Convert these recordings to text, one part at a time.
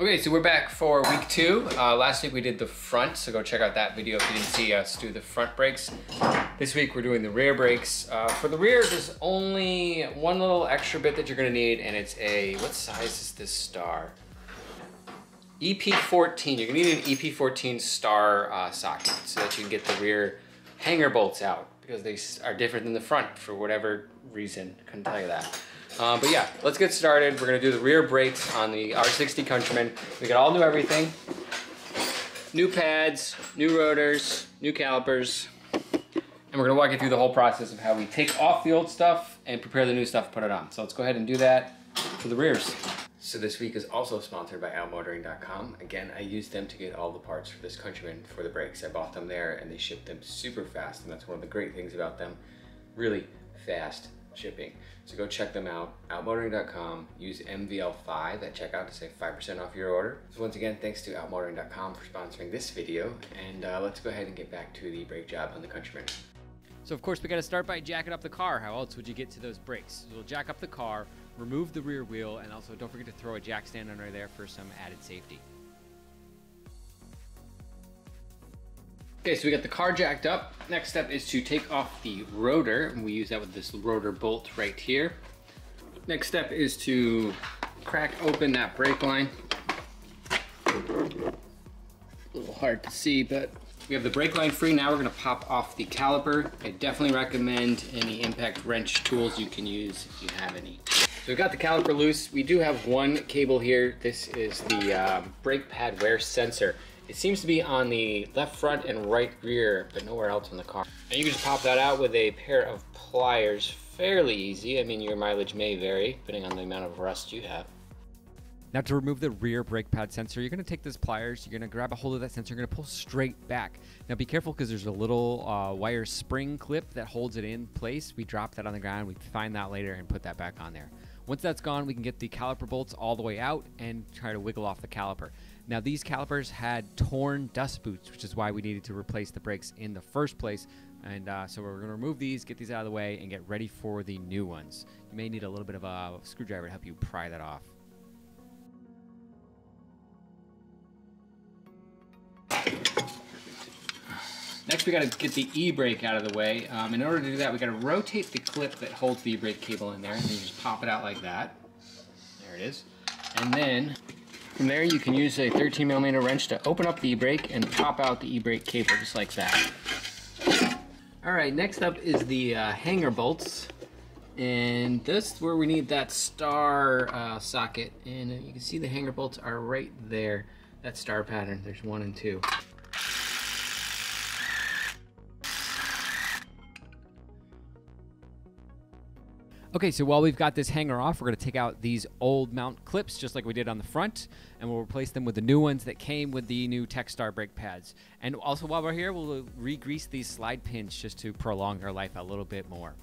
Okay, so we're back for week two. Uh, last week we did the front, so go check out that video if you didn't see us do the front brakes. This week we're doing the rear brakes. Uh, for the rear, there's only one little extra bit that you're gonna need, and it's a, what size is this star? EP14, you're gonna need an EP14 star uh, socket so that you can get the rear hanger bolts out because they are different than the front for whatever reason. Couldn't tell you that. Uh, but yeah, let's get started. We're gonna do the rear brakes on the R60 Countryman. We got all new everything. New pads, new rotors, new calipers. And we're gonna walk you through the whole process of how we take off the old stuff and prepare the new stuff, put it on. So let's go ahead and do that for the rears. So this week is also sponsored by outmotoring.com. Again, I used them to get all the parts for this Countryman for the brakes. I bought them there and they shipped them super fast and that's one of the great things about them. Really fast shipping. So go check them out, outmotoring.com. Use MVL5 at checkout to save 5% off your order. So once again, thanks to outmotoring.com for sponsoring this video. And uh, let's go ahead and get back to the brake job on the Countryman. So of course we got to start by jacking up the car. How else would you get to those brakes? So we'll jack up the car, remove the rear wheel, and also don't forget to throw a jack stand under there for some added safety. Okay, so we got the car jacked up. Next step is to take off the rotor. We use that with this rotor bolt right here. Next step is to crack open that brake line. A little hard to see, but we have the brake line free. Now we're gonna pop off the caliper. I definitely recommend any impact wrench tools you can use if you have any. So we've got the caliper loose. We do have one cable here. This is the uh, brake pad wear sensor. It seems to be on the left front and right rear, but nowhere else on the car. And you can just pop that out with a pair of pliers fairly easy. I mean, your mileage may vary depending on the amount of rust you have. Now to remove the rear brake pad sensor, you're gonna take this pliers, you're gonna grab a hold of that sensor, you're gonna pull straight back. Now be careful because there's a little uh, wire spring clip that holds it in place. We drop that on the ground, we find that later and put that back on there. Once that's gone, we can get the caliper bolts all the way out and try to wiggle off the caliper. Now, these calipers had torn dust boots, which is why we needed to replace the brakes in the first place. And uh, so we're going to remove these, get these out of the way, and get ready for the new ones. You may need a little bit of a screwdriver to help you pry that off. Next, we got to get the e-brake out of the way. Um, in order to do that, we got to rotate the clip that holds the e-brake cable in there, and then you just pop it out like that. There it is. And then from there, you can use a 13 millimeter wrench to open up the e-brake and pop out the e-brake cable just like that. All right, next up is the uh, hanger bolts. And this is where we need that star uh, socket. And you can see the hanger bolts are right there. That star pattern, there's one and two. Okay, so while we've got this hanger off, we're going to take out these old mount clips, just like we did on the front, and we'll replace them with the new ones that came with the new Textar brake pads. And also while we're here, we'll re-grease these slide pins just to prolong their life a little bit more.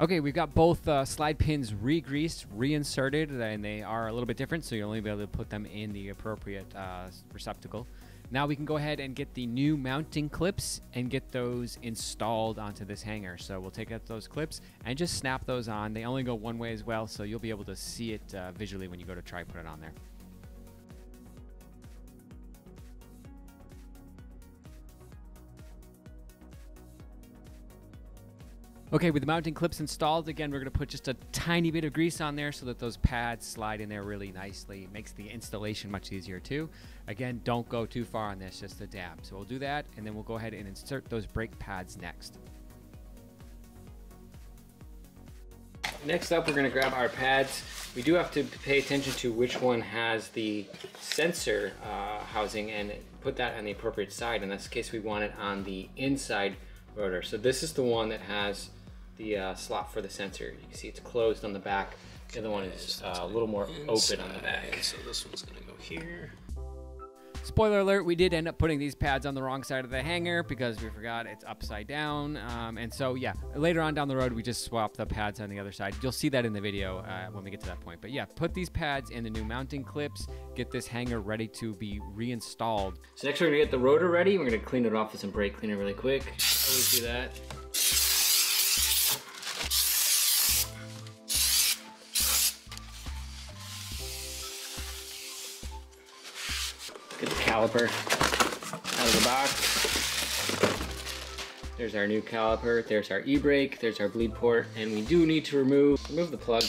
Okay, we've got both uh, slide pins re-greased, reinserted, and they are a little bit different, so you'll only be able to put them in the appropriate uh, receptacle. Now we can go ahead and get the new mounting clips and get those installed onto this hanger. So we'll take out those clips and just snap those on. They only go one way as well, so you'll be able to see it uh, visually when you go to try put it on there. Okay, with the mounting clips installed, again, we're going to put just a tiny bit of grease on there so that those pads slide in there really nicely. It makes the installation much easier too. Again, don't go too far on this, just a dab. So we'll do that, and then we'll go ahead and insert those brake pads next. Next up, we're to grab our pads. We do have to pay attention to which one has the sensor uh, housing and put that on the appropriate side. In this case, we want it on the inside rotor. So this is the one that has the uh, slot for the sensor. You can see it's closed on the back. The other one is uh, a little more open on the back. So this one's gonna go here. Spoiler alert, we did end up putting these pads on the wrong side of the hanger because we forgot it's upside down. Um, and so, yeah, later on down the road, we just swap the pads on the other side. You'll see that in the video uh, when we get to that point. But yeah, put these pads in the new mounting clips, get this hanger ready to be reinstalled. So next we're gonna get the rotor ready. We're gonna clean it off with some brake cleaner really quick. Always do that. Caliper out of the box. There's our new caliper, there's our e-brake, there's our bleed port, and we do need to remove, remove the plug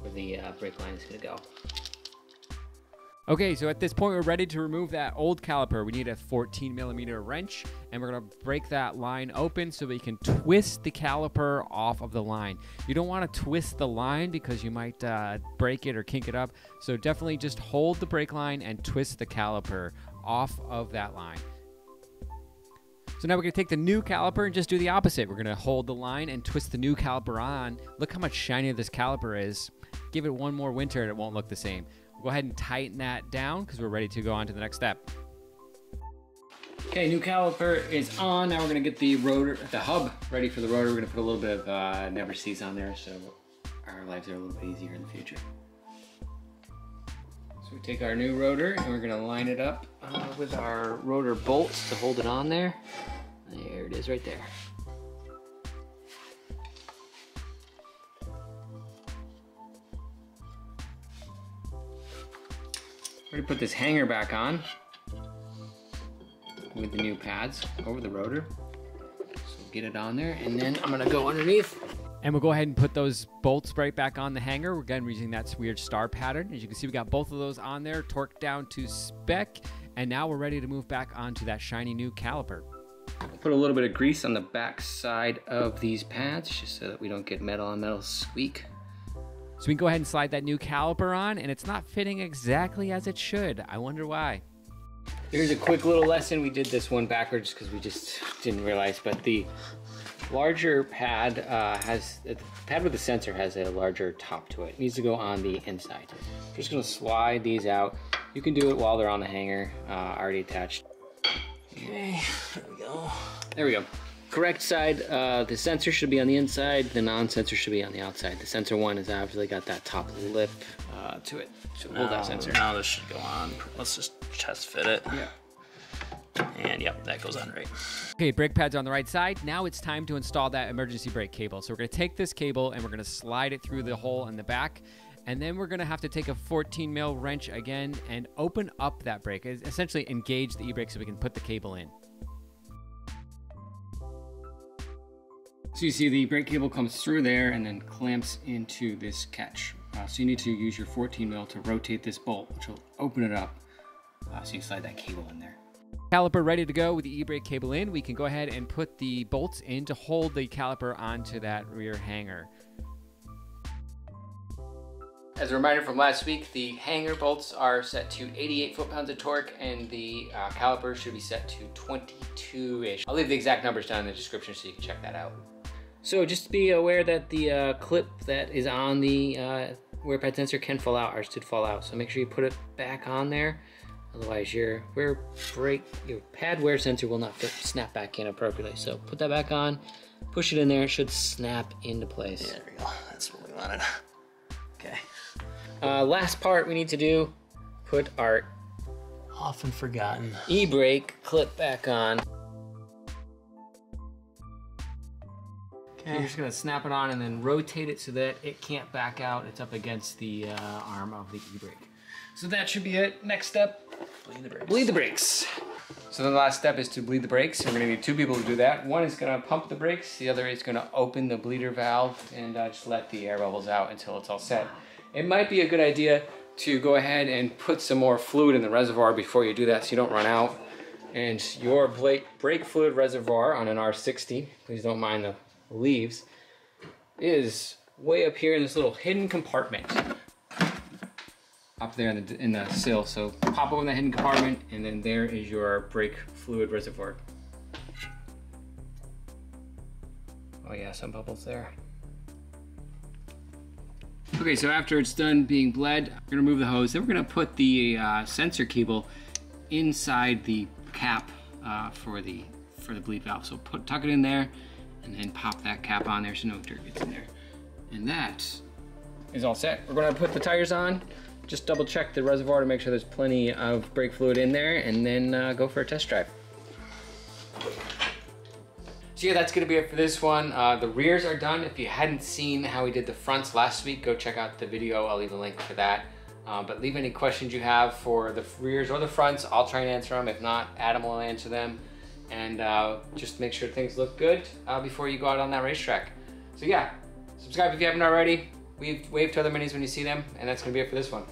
where the uh, brake line is gonna go. Okay, so at this point, we're ready to remove that old caliper. We need a 14 millimeter wrench, and we're gonna break that line open so we can twist the caliper off of the line. You don't wanna twist the line because you might uh, break it or kink it up. So definitely just hold the brake line and twist the caliper off of that line. So now we're gonna take the new caliper and just do the opposite. We're gonna hold the line and twist the new caliper on. Look how much shinier this caliper is. Give it one more winter and it won't look the same. Go ahead and tighten that down because we're ready to go on to the next step. Okay, new caliper is on. Now we're gonna get the rotor, the hub ready for the rotor. We're gonna put a little bit of uh, Never-Seez on there so our lives are a little bit easier in the future. So we take our new rotor and we're gonna line it up uh, with our rotor bolts to hold it on there. There it is right there. We're gonna put this hanger back on with the new pads over the rotor. So get it on there and then I'm gonna go underneath. And we'll go ahead and put those bolts right back on the hanger. We're again using that weird star pattern. As you can see, we got both of those on there, torqued down to spec. And now we're ready to move back onto that shiny new caliper. Put a little bit of grease on the back side of these pads just so that we don't get metal on metal squeak. So we can go ahead and slide that new caliper on and it's not fitting exactly as it should. I wonder why. Here's a quick little lesson. We did this one backwards because we just didn't realize, but the larger pad uh, has, the pad with the sensor has a larger top to it. It needs to go on the inside. I'm just gonna slide these out. You can do it while they're on the hanger, uh, already attached. Okay, there we go. There we go. Correct side, uh, the sensor should be on the inside, the non-sensor should be on the outside. The sensor one has obviously got that top lip uh, to it. So hold Now, that sensor. now this should go on. Let's just test fit it. Yeah. And yep, that goes on right. Okay, brake pads on the right side. Now it's time to install that emergency brake cable. So we're gonna take this cable and we're gonna slide it through the hole in the back. And then we're gonna have to take a 14 mil wrench again and open up that brake. Es- Essentially engage the e-brake so we can put the cable in. So you see the brake cable comes through there and then clamps into this catch. Uh, so you need to use your 14 mil to rotate this bolt, which will open it up. Uh, so you slide that cable in there. Caliper ready to go with the e-brake cable in. We can go ahead and put the bolts in to hold the caliper onto that rear hanger. As a reminder from last week, the hanger bolts are set to 88 foot-pounds of torque and the uh, caliper should be set to 22-ish. I'll leave the exact numbers down in the description so you can check that out. So just be aware that the uh, clip that is on the uh, wear pad sensor can fall out, ours did fall out. So make sure you put it back on there. Otherwise your wear brake, your pad wear sensor will not fit, snap back in appropriately. So put that back on, push it in there, it should snap into place. There we go. That's what we wanted. Okay. Uh, last part we need to do, put our Often forgotten. e-brake clip back on. You're just gonna snap it on and then rotate it so that it can't back out. It's up against the uh, arm of the e-brake. So that should be it. Next step, Bleed the brakes. bleed the brakes. So the last step is to bleed the brakes. We're gonna need two people to do that. One is gonna pump the brakes. The other is gonna open the bleeder valve and uh, just let the air bubbles out until it's all set. It might be a good idea to go ahead and put some more fluid in the reservoir before you do that so you don't run out. And your brake fluid reservoir on an R60, please don't mind the leaves, is way up here in this little hidden compartment. Up there in the, in the sill. So pop open the hidden compartment and then there is your brake fluid reservoir. Oh yeah, some bubbles there. Okay, so after it's done being bled, we're gonna remove the hose. Then we're gonna put the uh, sensor cable inside the cap uh, for the for the bleed valve. So put tuck it in there, and then pop that cap on there so no dirt gets in there. And that is all set. We're gonna put the tires on. Just double check the reservoir to make sure there's plenty of brake fluid in there, and then uh, go for a test drive. So yeah, that's gonna be it for this one. Uh, the rears are done. If you hadn't seen how we did the fronts last week, go check out the video. I'll leave a link for that. Uh, but leave any questions you have for the rears or the fronts. I'll try and answer them. If not, Adam will answer them. And uh, just make sure things look good uh, before you go out on that racetrack. So yeah, subscribe if you haven't already. Wave, wave to other minis when you see them. And that's to be it for this one.